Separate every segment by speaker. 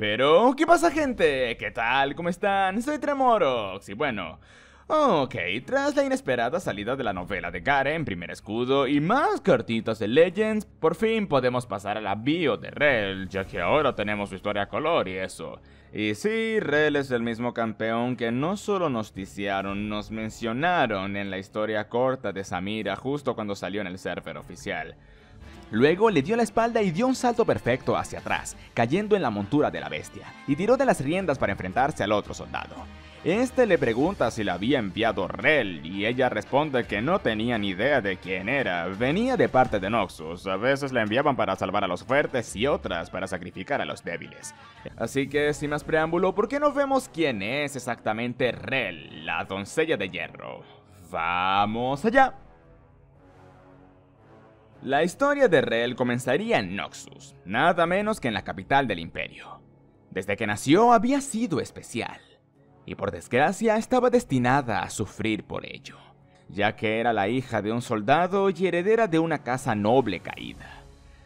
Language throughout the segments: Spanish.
Speaker 1: Pero, ¿qué pasa gente? ¿Qué tal? ¿Cómo están? Soy Tremorox y bueno... Ok, tras la inesperada salida de la novela de Garen, primer escudo y más cartitas de Legends, por fin podemos pasar a la bio de Rel, ya que ahora tenemos su historia a color y eso. Y sí, Rel es el mismo campeón que no solo nos ticiaron, nos mencionaron en la historia corta de Samira justo cuando salió en el server oficial. Luego le dio la espalda y dio un salto perfecto hacia atrás, cayendo en la montura de la bestia, y tiró de las riendas para enfrentarse al otro soldado. Este le pregunta si la había enviado Rel y ella responde que no tenía ni idea de quién era. Venía de parte de Noxus, a veces la enviaban para salvar a los fuertes y otras para sacrificar a los débiles. Así que sin más preámbulo, ¿por qué no vemos quién es exactamente Rel, la doncella de hierro? ¡Vamos allá! La historia de Rel comenzaría en Noxus, nada menos que en la capital del imperio. Desde que nació había sido especial, y por desgracia estaba destinada a sufrir por ello, ya que era la hija de un soldado y heredera de una casa noble caída.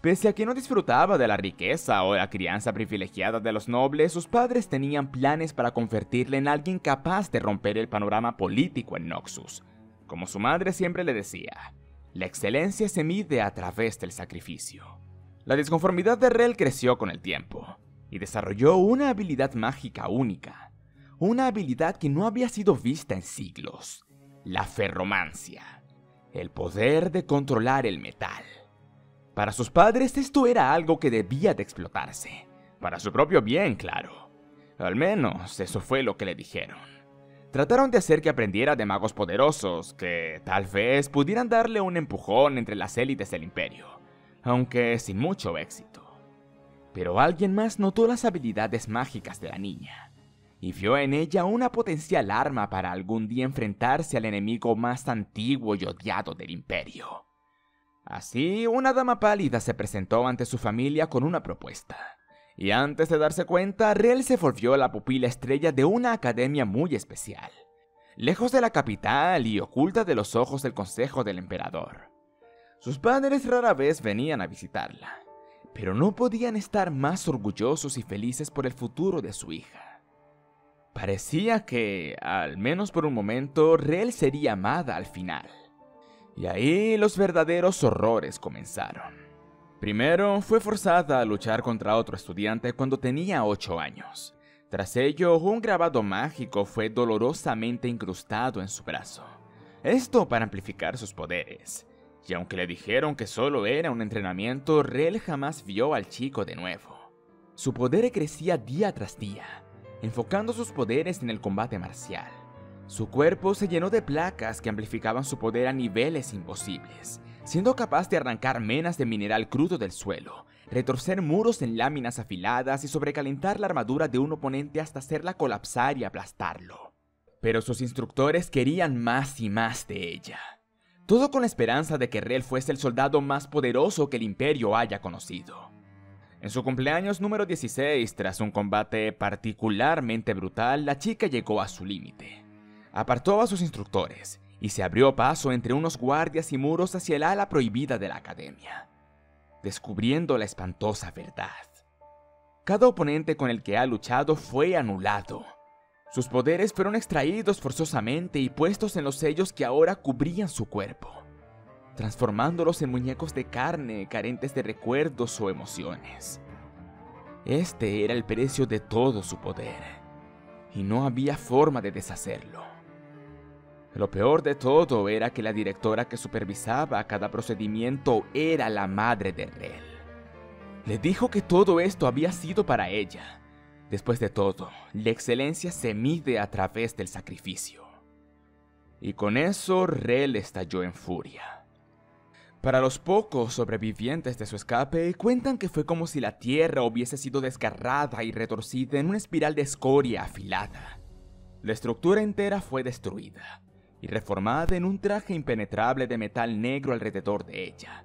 Speaker 1: Pese a que no disfrutaba de la riqueza o la crianza privilegiada de los nobles, sus padres tenían planes para convertirle en alguien capaz de romper el panorama político en Noxus. Como su madre siempre le decía, la excelencia se mide a través del sacrificio. La disconformidad de Rel creció con el tiempo y desarrolló una habilidad mágica única, una habilidad que no había sido vista en siglos, la ferromancia, el poder de controlar el metal. Para sus padres esto era algo que debía de explotarse, para su propio bien, claro. Al menos eso fue lo que le dijeron. Trataron de hacer que aprendiera de magos poderosos, que tal vez pudieran darle un empujón entre las élites del imperio, aunque sin mucho éxito. Pero alguien más notó las habilidades mágicas de la niña, y vio en ella una potencial arma para algún día enfrentarse al enemigo más antiguo y odiado del imperio. Así, una dama pálida se presentó ante su familia con una propuesta. Y antes de darse cuenta, Rel se volvió la pupila estrella de una academia muy especial, lejos de la capital y oculta de los ojos del consejo del emperador. Sus padres rara vez venían a visitarla, pero no podían estar más orgullosos y felices por el futuro de su hija. Parecía que, al menos por un momento, Rel sería amada al final. Y ahí los verdaderos horrores comenzaron. Primero, fue forzada a luchar contra otro estudiante cuando tenía 8 años. Tras ello, un grabado mágico fue dolorosamente incrustado en su brazo. Esto para amplificar sus poderes. Y aunque le dijeron que solo era un entrenamiento, Rel jamás vio al chico de nuevo. Su poder crecía día tras día, enfocando sus poderes en el combate marcial. Su cuerpo se llenó de placas que amplificaban su poder a niveles imposibles, siendo capaz de arrancar menas de mineral crudo del suelo, retorcer muros en láminas afiladas y sobrecalentar la armadura de un oponente hasta hacerla colapsar y aplastarlo. Pero sus instructores querían más y más de ella. Todo con la esperanza de que Rel fuese el soldado más poderoso que el imperio haya conocido. En su cumpleaños número 16, tras un combate particularmente brutal, la chica llegó a su límite. Apartó a sus instructores y se abrió paso entre unos guardias y muros hacia el ala prohibida de la academia, descubriendo la espantosa verdad. Cada oponente con el que ha luchado fue anulado. Sus poderes fueron extraídos forzosamente y puestos en los sellos que ahora cubrían su cuerpo, transformándolos en muñecos de carne carentes de recuerdos o emociones. Este era el precio de todo su poder, y no había forma de deshacerlo. Lo peor de todo era que la directora que supervisaba cada procedimiento era la madre de Rel. Le dijo que todo esto había sido para ella. Después de todo, la excelencia se mide a través del sacrificio. Y con eso Rel estalló en furia. Para los pocos sobrevivientes de su escape, cuentan que fue como si la tierra hubiese sido desgarrada y retorcida en una espiral de escoria afilada. La estructura entera fue destruida, y reformada en un traje impenetrable de metal negro alrededor de ella,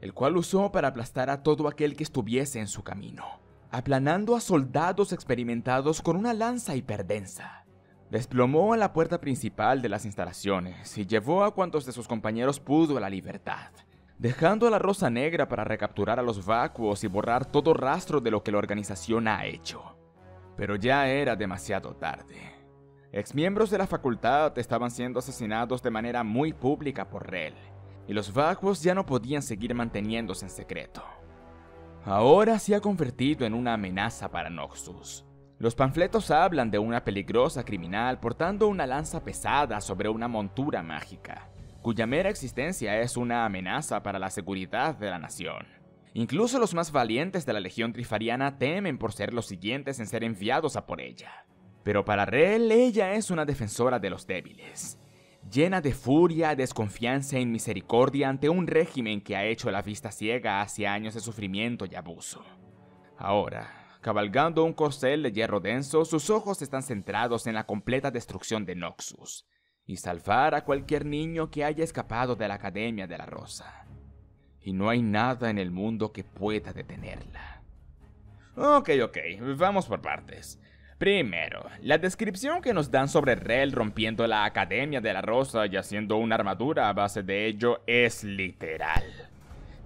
Speaker 1: el cual usó para aplastar a todo aquel que estuviese en su camino, aplanando a soldados experimentados con una lanza hiperdensa. Desplomó a la puerta principal de las instalaciones y llevó a cuantos de sus compañeros pudo a la libertad, dejando a la Rosa Negra para recapturar a los vacuos y borrar todo rastro de lo que la organización ha hecho. Pero ya era demasiado tarde. Exmiembros de la facultad estaban siendo asesinados de manera muy pública por Rel, y los vagos ya no podían seguir manteniéndose en secreto. Ahora se ha convertido en una amenaza para Noxus. Los panfletos hablan de una peligrosa criminal portando una lanza pesada sobre una montura mágica, cuya mera existencia es una amenaza para la seguridad de la nación. Incluso los más valientes de la Legión Trifariana temen por ser los siguientes en ser enviados a por ella. Pero para Rel, ella es una defensora de los débiles, llena de furia, desconfianza y misericordia ante un régimen que ha hecho la vista ciega hacia años de sufrimiento y abuso. Ahora, cabalgando un corcel de hierro denso, sus ojos están centrados en la completa destrucción de Noxus y salvar a cualquier niño que haya escapado de la Academia de la Rosa. Y no hay nada en el mundo que pueda detenerla. Ok, ok, vamos por partes. Primero, la descripción que nos dan sobre Rel rompiendo la Academia de la Rosa y haciendo una armadura a base de ello es literal.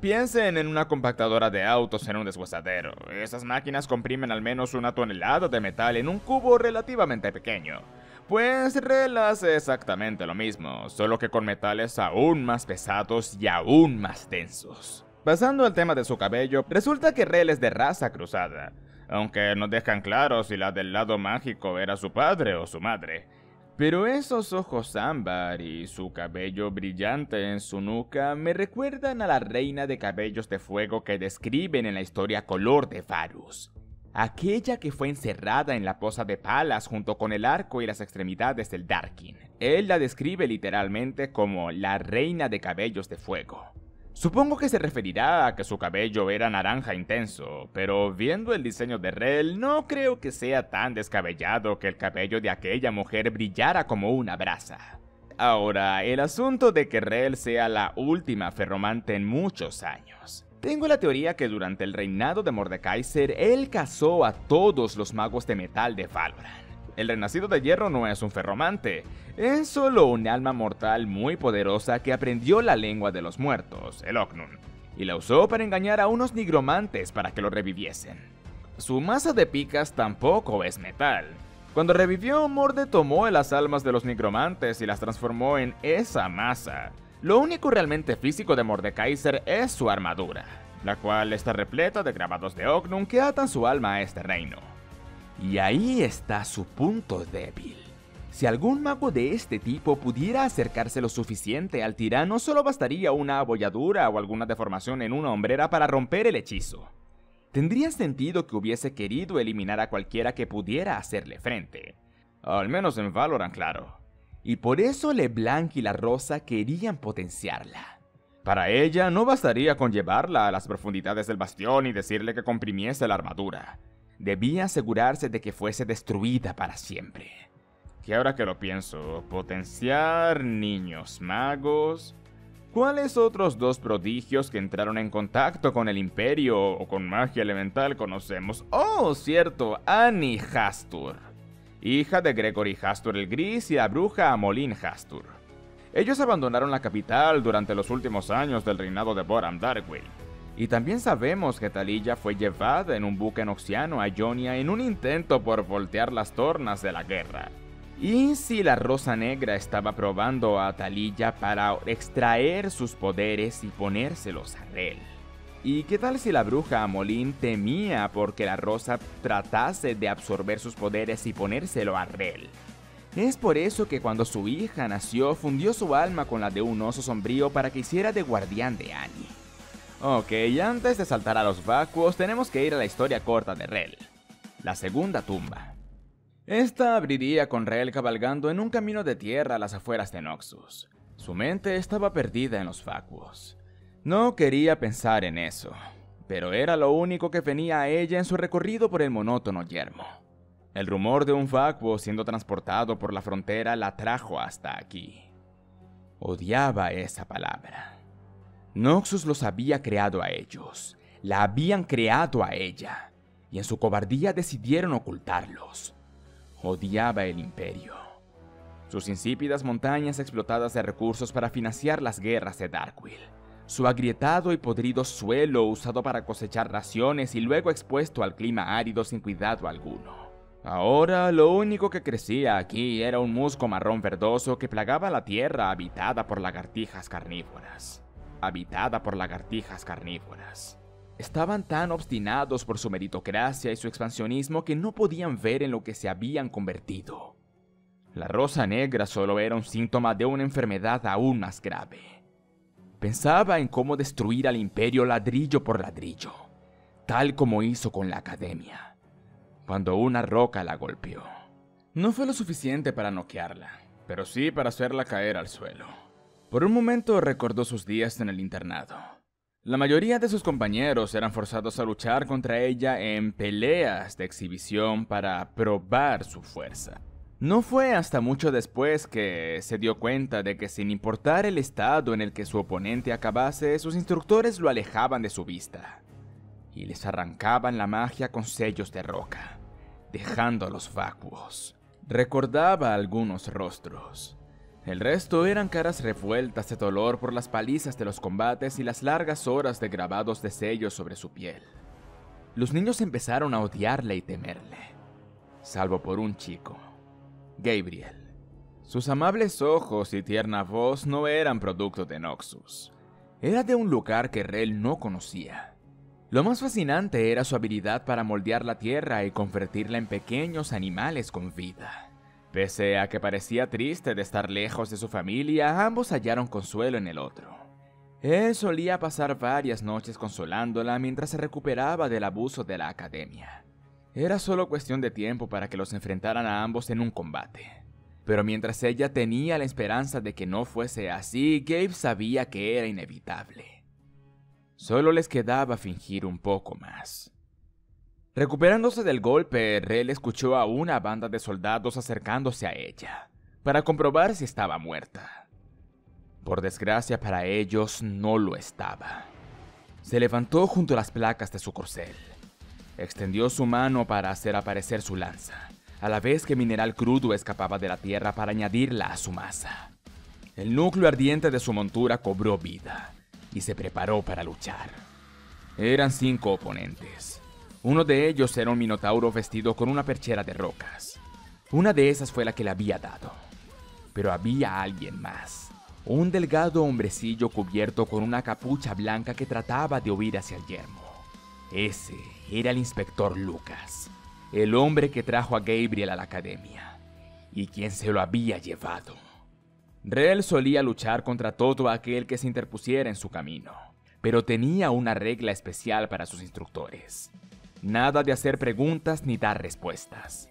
Speaker 1: Piensen en una compactadora de autos en un deshuesadero. Esas máquinas comprimen al menos una tonelada de metal en un cubo relativamente pequeño. Pues Rel hace exactamente lo mismo, solo que con metales aún más pesados y aún más densos. Pasando al tema de su cabello, resulta que Rel es de raza cruzada aunque no dejan claro si la del lado mágico era su padre o su madre. Pero esos ojos ámbar y su cabello brillante en su nuca me recuerdan a la reina de cabellos de fuego que describen en la historia Color de Varus. Aquella que fue encerrada en la poza de Palas junto con el arco y las extremidades del Darkin. Él la describe literalmente como la reina de cabellos de fuego. Supongo que se referirá a que su cabello era naranja intenso, pero viendo el diseño de Rel, no creo que sea tan descabellado que el cabello de aquella mujer brillara como una brasa. Ahora, el asunto de que Rel sea la última ferromante en muchos años. Tengo la teoría que durante el reinado de Mordekaiser, él cazó a todos los magos de metal de Valorant. El renacido de hierro no es un ferromante, es solo un alma mortal muy poderosa que aprendió la lengua de los muertos, el Oknun, y la usó para engañar a unos nigromantes para que lo reviviesen. Su masa de picas tampoco es metal. Cuando revivió, Morde tomó las almas de los nigromantes y las transformó en esa masa. Lo único realmente físico de Mordekaiser es su armadura, la cual está repleta de grabados de Oknun que atan su alma a este reino. Y ahí está su punto débil. Si algún mago de este tipo pudiera acercarse lo suficiente al tirano, solo bastaría una abolladura o alguna deformación en una hombrera para romper el hechizo. Tendría sentido que hubiese querido eliminar a cualquiera que pudiera hacerle frente. Al menos en Valorant, claro. Y por eso LeBlanc y la Rosa querían potenciarla. Para ella no bastaría con llevarla a las profundidades del bastión y decirle que comprimiese la armadura debía asegurarse de que fuese destruida para siempre. Y ahora que lo pienso, potenciar niños magos. ¿Cuáles otros dos prodigios que entraron en contacto con el imperio o con magia elemental conocemos? Oh, cierto, Annie Hastur, hija de Gregory Hastur el Gris y la bruja Amolin Hastur. Ellos abandonaron la capital durante los últimos años del reinado de Boram Darkwill y también sabemos que Talilla fue llevada en un buque noxiano a Ionia en un intento por voltear las tornas de la guerra. ¿Y si la Rosa Negra estaba probando a Talilla para extraer sus poderes y ponérselos a Rel? ¿Y qué tal si la bruja Amolín temía porque la Rosa tratase de absorber sus poderes y ponérselo a Rel? Es por eso que cuando su hija nació fundió su alma con la de un oso sombrío para que hiciera de guardián de Annie. Ok, antes de saltar a los vacuos, tenemos que ir a la historia corta de Rel. La segunda tumba. Esta abriría con Rel cabalgando en un camino de tierra a las afueras de Noxus. Su mente estaba perdida en los vacuos. No quería pensar en eso, pero era lo único que venía a ella en su recorrido por el monótono yermo. El rumor de un vacuo siendo transportado por la frontera la trajo hasta aquí. Odiaba esa palabra. Noxus los había creado a ellos, la habían creado a ella, y en su cobardía decidieron ocultarlos. Odiaba el imperio. Sus insípidas montañas explotadas de recursos para financiar las guerras de Darkwill. Su agrietado y podrido suelo usado para cosechar raciones y luego expuesto al clima árido sin cuidado alguno. Ahora lo único que crecía aquí era un musgo marrón verdoso que plagaba la tierra habitada por lagartijas carnívoras. Habitada por lagartijas carnívoras. Estaban tan obstinados por su meritocracia y su expansionismo que no podían ver en lo que se habían convertido. La rosa negra solo era un síntoma de una enfermedad aún más grave. Pensaba en cómo destruir al imperio ladrillo por ladrillo, tal como hizo con la academia cuando una roca la golpeó. No fue lo suficiente para noquearla, pero sí para hacerla caer al suelo. Por un momento recordó sus días en el internado. La mayoría de sus compañeros eran forzados a luchar contra ella en peleas de exhibición para probar su fuerza. No fue hasta mucho después que se dio cuenta de que sin importar el estado en el que su oponente acabase, sus instructores lo alejaban de su vista y les arrancaban la magia con sellos de roca, dejándolos vacuos. Recordaba algunos rostros. El resto eran caras revueltas de dolor por las palizas de los combates y las largas horas de grabados de sellos sobre su piel. Los niños empezaron a odiarle y temerle, salvo por un chico, Gabriel. Sus amables ojos y tierna voz no eran producto de Noxus. Era de un lugar que Rel no conocía lo más fascinante era su habilidad para moldear la tierra y convertirla en pequeños animales con vida. Pese a que parecía triste de estar lejos de su familia, ambos hallaron consuelo en el otro. Él solía pasar varias noches consolándola mientras se recuperaba del abuso de la academia. Era solo cuestión de tiempo para que los enfrentaran a ambos en un combate. Pero mientras ella tenía la esperanza de que no fuese así, Gabe sabía que era inevitable. Solo les quedaba fingir un poco más. Recuperándose del golpe, Rel escuchó a una banda de soldados acercándose a ella, para comprobar si estaba muerta. Por desgracia para ellos, no lo estaba. Se levantó junto a las placas de su corcel. Extendió su mano para hacer aparecer su lanza, a la vez que mineral crudo escapaba de la tierra para añadirla a su masa. El núcleo ardiente de su montura cobró vida, y se preparó para luchar. Eran cinco oponentes. Uno de ellos era un minotauro vestido con una perchera de rocas. Una de esas fue la que le había dado. Pero había alguien más. Un delgado hombrecillo cubierto con una capucha blanca que trataba de huir hacia el yermo. Ese era el inspector Lucas, el hombre que trajo a Gabriel a la academia y quien se lo había llevado. Rel solía luchar contra todo aquel que se interpusiera en su camino, pero tenía una regla especial para sus instructores. Nada de hacer preguntas ni dar respuestas.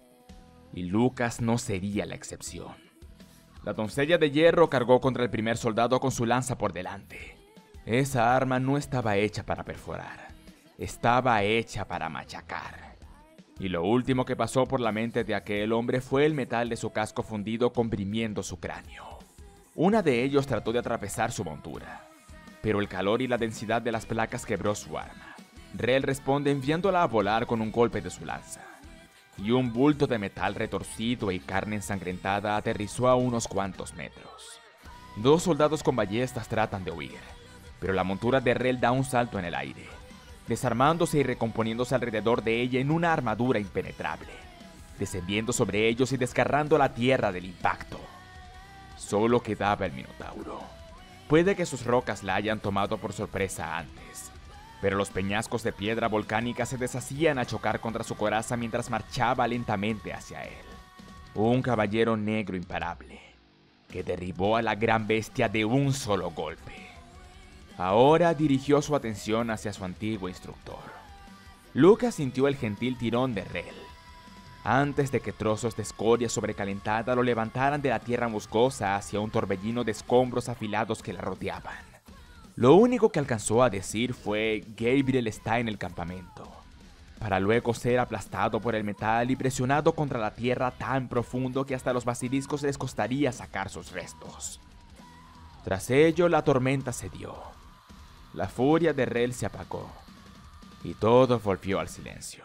Speaker 1: Y Lucas no sería la excepción. La doncella de hierro cargó contra el primer soldado con su lanza por delante. Esa arma no estaba hecha para perforar, estaba hecha para machacar. Y lo último que pasó por la mente de aquel hombre fue el metal de su casco fundido comprimiendo su cráneo. Una de ellos trató de atravesar su montura, pero el calor y la densidad de las placas quebró su arma. Rel responde enviándola a volar con un golpe de su lanza. Y un bulto de metal retorcido y carne ensangrentada aterrizó a unos cuantos metros. Dos soldados con ballestas tratan de huir, pero la montura de Rel da un salto en el aire, desarmándose y recomponiéndose alrededor de ella en una armadura impenetrable, descendiendo sobre ellos y desgarrando la tierra del impacto. Solo quedaba el Minotauro. Puede que sus rocas la hayan tomado por sorpresa antes, pero los peñascos de piedra volcánica se deshacían a chocar contra su coraza mientras marchaba lentamente hacia él. Un caballero negro imparable, que derribó a la gran bestia de un solo golpe. Ahora dirigió su atención hacia su antiguo instructor. Lucas sintió el gentil tirón de Rel antes de que trozos de escoria sobrecalentada lo levantaran de la tierra musgosa hacia un torbellino de escombros afilados que la rodeaban. Lo único que alcanzó a decir fue Gabriel está en el campamento, para luego ser aplastado por el metal y presionado contra la tierra tan profundo que hasta los basiliscos les costaría sacar sus restos. Tras ello, la tormenta cedió. La furia de Rel se apagó y todo volvió al silencio.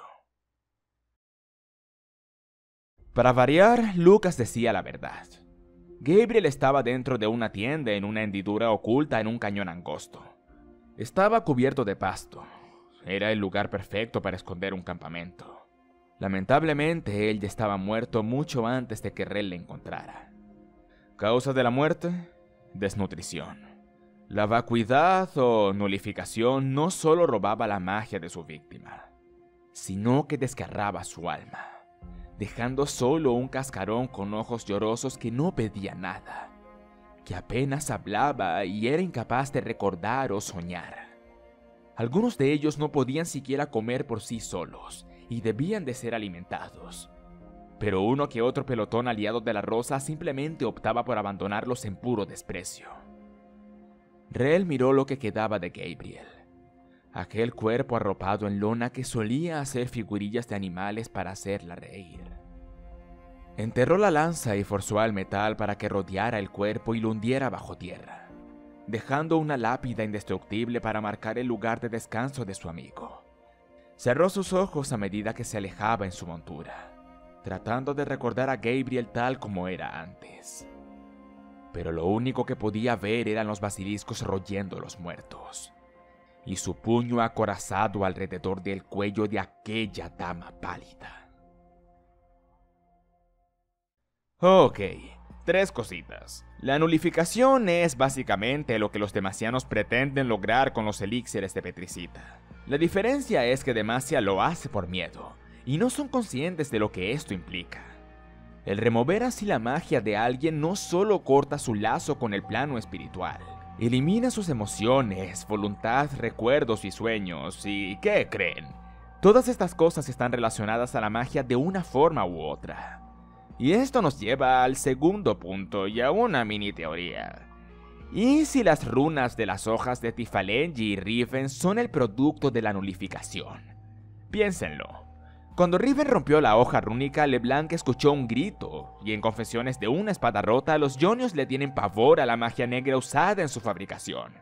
Speaker 1: Para variar, Lucas decía la verdad. Gabriel estaba dentro de una tienda en una hendidura oculta en un cañón angosto. Estaba cubierto de pasto. Era el lugar perfecto para esconder un campamento. Lamentablemente, él ya estaba muerto mucho antes de que Rel le encontrara. Causa de la muerte, desnutrición. La vacuidad o nulificación no solo robaba la magia de su víctima, sino que desgarraba su alma, dejando solo un cascarón con ojos llorosos que no pedía nada, que apenas hablaba y era incapaz de recordar o soñar. Algunos de ellos no podían siquiera comer por sí solos y debían de ser alimentados. Pero uno que otro pelotón aliado de la Rosa simplemente optaba por abandonarlos en puro desprecio. Reel miró lo que quedaba de Gabriel. Aquel cuerpo arropado en lona que solía hacer figurillas de animales para hacerla reír. Enterró la lanza y forzó al metal para que rodeara el cuerpo y lo hundiera bajo tierra dejando una lápida indestructible para marcar el lugar de descanso de su amigo. Cerró sus ojos a medida que se alejaba en su montura, tratando de recordar a Gabriel tal como era antes. Pero lo único que podía ver eran los basiliscos royendo los muertos, y su puño acorazado alrededor del cuello de aquella dama pálida. Ok, Tres cositas. La nulificación es básicamente lo que los demasianos pretenden lograr con los elixires de Petricita. La diferencia es que Demacia lo hace por miedo, y no son conscientes de lo que esto implica. El remover así la magia de alguien no solo corta su lazo con el plano espiritual, elimina sus emociones, voluntad, recuerdos y sueños, y ¿qué creen? Todas estas cosas están relacionadas a la magia de una forma u otra. Y esto nos lleva al segundo punto y a una mini teoría. ¿Y si las runas de las hojas de Tifalengi y Riven son el producto de la nulificación? Piénsenlo. Cuando Riven rompió la hoja rúnica, LeBlanc escuchó un grito, y en Confesiones de una espada rota, los Jonios le tienen pavor a la magia negra usada en su fabricación.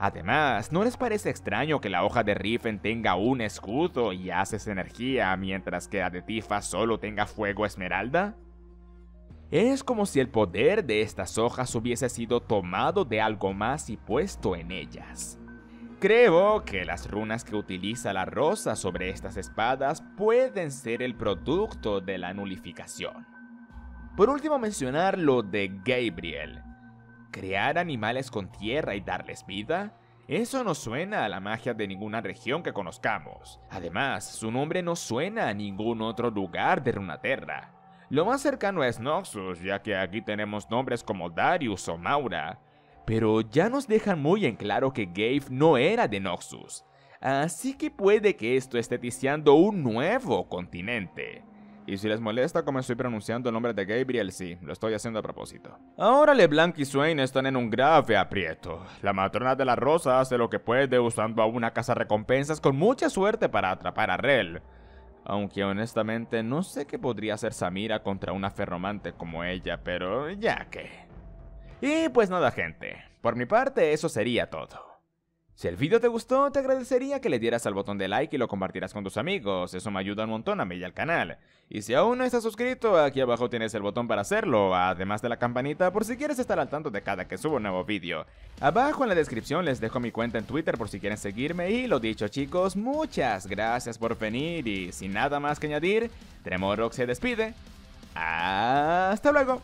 Speaker 1: Además, ¿no les parece extraño que la hoja de Riven tenga un escudo y haces energía mientras que la de Tifa solo tenga fuego esmeralda? Es como si el poder de estas hojas hubiese sido tomado de algo más y puesto en ellas. Creo que las runas que utiliza la rosa sobre estas espadas pueden ser el producto de la nulificación. Por último mencionar lo de Gabriel, ¿Crear animales con tierra y darles vida? Eso no suena a la magia de ninguna región que conozcamos. Además, su nombre no suena a ningún otro lugar de Runaterra. Lo más cercano es Noxus, ya que aquí tenemos nombres como Darius o Maura. Pero ya nos dejan muy en claro que Gabe no era de Noxus. Así que puede que esto esté diciendo un nuevo continente. Y si les molesta como estoy pronunciando el nombre de Gabriel, sí, lo estoy haciendo a propósito. Ahora LeBlanc y Swain están en un grave aprieto. La matrona de la rosa hace lo que puede usando a una casa recompensas con mucha suerte para atrapar a Rel. Aunque honestamente no sé qué podría hacer Samira contra una ferromante como ella, pero ya que... Y pues nada gente, por mi parte eso sería todo. Si el video te gustó, te agradecería que le dieras al botón de like y lo compartieras con tus amigos, eso me ayuda un montón a mí y al canal. Y si aún no estás suscrito, aquí abajo tienes el botón para hacerlo, además de la campanita por si quieres estar al tanto de cada que subo un nuevo video. Abajo en la descripción les dejo mi cuenta en Twitter por si quieren seguirme y lo dicho chicos, muchas gracias por venir y sin nada más que añadir, Tremorox se despide. Hasta luego.